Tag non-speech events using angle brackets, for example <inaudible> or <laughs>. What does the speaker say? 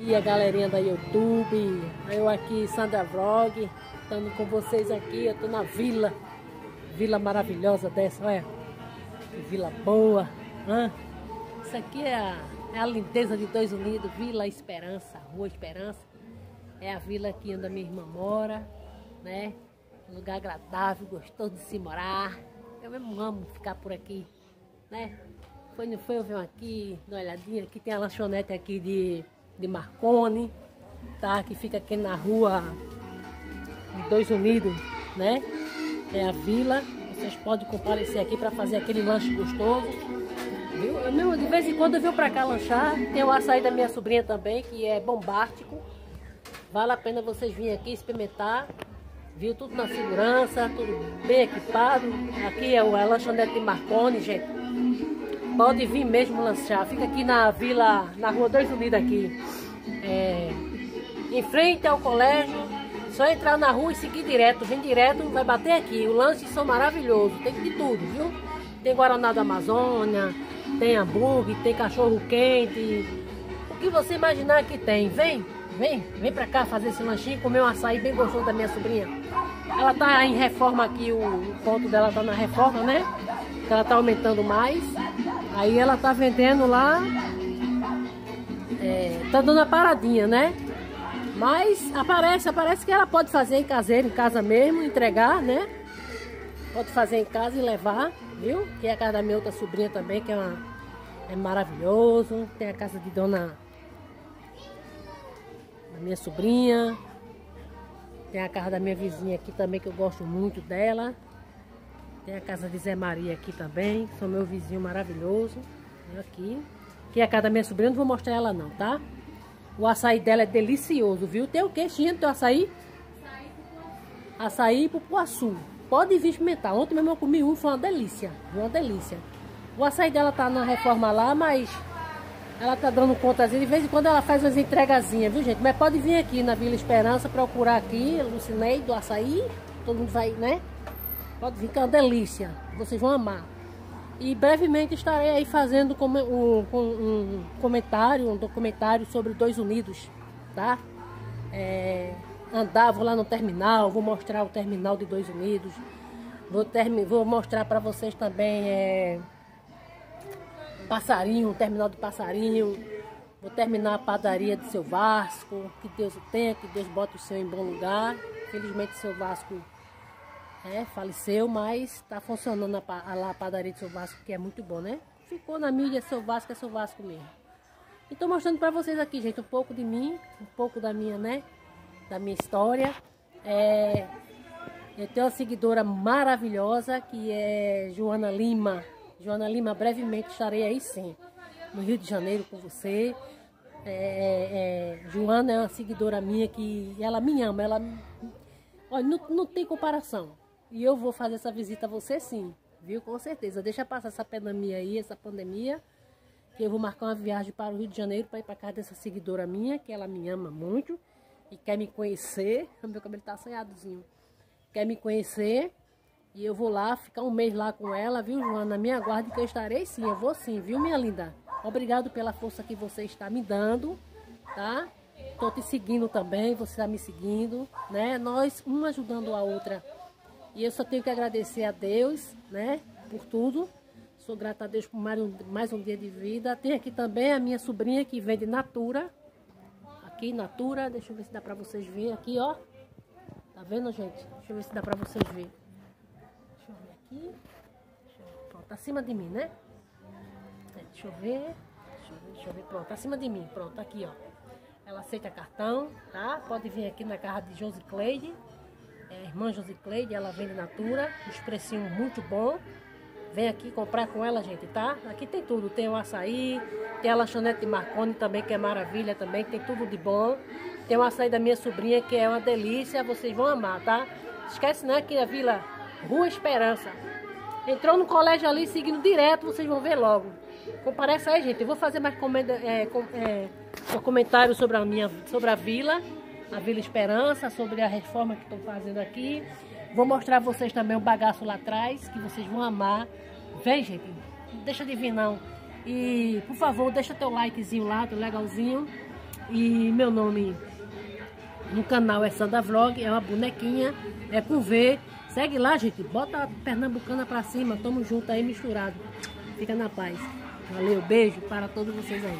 E a galerinha da YouTube, eu aqui, Sandra Vlog, estando com vocês aqui, eu tô na vila, vila maravilhosa dessa, olha, que vila boa, hã? Isso aqui é a, é a lindeza de Dois Unidos, Vila Esperança, Rua Esperança, é a vila aqui onde a minha irmã mora, né? Um lugar agradável, gostoso de se morar, eu mesmo amo ficar por aqui, né? Foi, não foi, eu venho aqui, dá uma olhadinha, aqui tem a lanchonete aqui de de Marconi, tá? Que fica aqui na rua Dois Unidos, né? É a vila. Vocês podem comparecer aqui para fazer aquele lanche gostoso. Viu? Eu mesmo, de vez em quando eu venho para cá lanchar. Tem o açaí da minha sobrinha também, que é bombástico. Vale a pena vocês virem aqui experimentar. Viu? Tudo na segurança, tudo bem equipado. Aqui é o a lanchonete de Marconi, gente. Pode vir mesmo lanchar. Fica aqui na vila, na rua Dois Unidos aqui. É, em frente ao colégio. Só entrar na rua e seguir direto. Vem direto, vai bater aqui. Os lanches são maravilhosos. Tem de tudo, viu? Tem Guaraná da Amazônia, tem hambúrguer, tem cachorro quente. O que você imaginar que tem. Vem, vem, vem pra cá fazer esse lanchinho, comer um açaí bem gostoso da minha sobrinha. Ela tá em reforma aqui, o, ponto dela tá na reforma, né? Ela tá aumentando mais. Aí ela tá vendendo lá, tá dando a paradinha, né? Mas aparece, aparece que ela pode fazer em caseiro, em casa mesmo, entregar, né? Pode fazer em casa e levar, viu? Que é a casa da minha outra sobrinha também, que é, uma, é maravilhoso. Tem a casa de dona da minha sobrinha. Tem a casa da minha vizinha aqui também, que eu gosto muito dela. Tem a casa de Zé Maria aqui também, que são meu vizinho maravilhoso. Aqui. Aqui é a casa da minha sobrinha, não vou mostrar ela não, tá? O açaí dela é delicioso, viu? Tem o que, do teu açaí? Açaí pupuaçu. Pode vir experimentar. Ontem mesmo eu comi um, foi uma delícia. Uma delícia. O açaí dela tá na reforma lá, mas ela tá dando conta, de vez em quando ela faz umas entregazinhas, viu gente? Mas pode vir aqui na Vila Esperança, procurar aqui, Lucinei do açaí. Todo mundo vai, né? Pode vir que é uma delícia. Vocês vão amar. E brevemente estarei aí fazendo um, um comentário, um documentário sobre Dois Unidos, tá? É, andar, vou lá no terminal, vou mostrar o terminal de Dois Unidos. Vou, termi vou mostrar para vocês também é, passarinho, terminal de passarinho. Vou terminar a padaria de seu Vasco. Que Deus o tenha, que Deus bote o seu em bom lugar. Felizmente seu Vasco é, faleceu, mas está funcionando a, a, a padaria de seu Vasco, que é muito bom, né? Ficou na mídia seu Vasco, é seu Vasco mesmo. E tô mostrando para vocês aqui, gente, um pouco de mim, um pouco da minha, né? Da minha história. É, eu tenho uma seguidora maravilhosa que é Joana Lima. Joana Lima, brevemente estarei aí sim, no Rio de Janeiro com você. É, é, Joana é uma seguidora minha que ela me ama, ela olha, não, não tem comparação. E eu vou fazer essa visita a você sim, viu? Com certeza. Deixa passar essa pandemia aí, essa pandemia. Que eu vou marcar uma viagem para o Rio de Janeiro para ir para casa dessa seguidora minha, que ela me ama muito e quer me conhecer. <laughs> Meu cabelo tá assanhadozinho. Quer me conhecer. E eu vou lá ficar um mês lá com ela, viu, Joana? Me aguarde que eu estarei sim, eu vou sim, viu, minha linda? Obrigado pela força que você está me dando, tá? Tô te seguindo também, você está me seguindo, né? Nós, uma ajudando a outra e eu só tenho que agradecer a Deus, né, por tudo. Sou grata a Deus por mais um, mais um dia de vida. Tem aqui também a minha sobrinha que vende Natura. Aqui, Natura. Deixa eu ver se dá pra vocês verem aqui, ó. Tá vendo, gente? Deixa eu ver se dá pra vocês verem. Deixa eu ver aqui. Pronto, tá acima de mim, né? É, deixa eu ver. Deixa eu ver, deixa eu ver. Pronto, acima de mim. Pronto, aqui, ó. Ela aceita cartão, tá? Pode vir aqui na casa de Josi Cleide. É irmã Josicleide, ela vende Natura, os precinhos muito bom. Vem aqui comprar com ela, gente, tá? Aqui tem tudo, tem o açaí, tem a lanchonete de Marconi também, que é maravilha também, tem tudo de bom. Tem o açaí da minha sobrinha, que é uma delícia, vocês vão amar, tá? Esquece não, aqui a Vila Rua Esperança. Entrou no colégio ali, seguindo direto, vocês vão ver logo. Comparece aí, gente. Eu vou fazer mais comenda, é, com, é, um comentário sobre a minha, sobre a vila a Vila Esperança, sobre a reforma que estou fazendo aqui. Vou mostrar a vocês também o bagaço lá atrás, que vocês vão amar. Vem, gente, deixa de vir não. E, por favor, deixa teu likezinho lá, teu legalzinho. E meu nome no canal é Sandra Vlog, é uma bonequinha, é com V. Segue lá, gente, bota a pernambucana pra cima, tamo junto aí, misturado. Fica na paz. Valeu, beijo para todos vocês aí.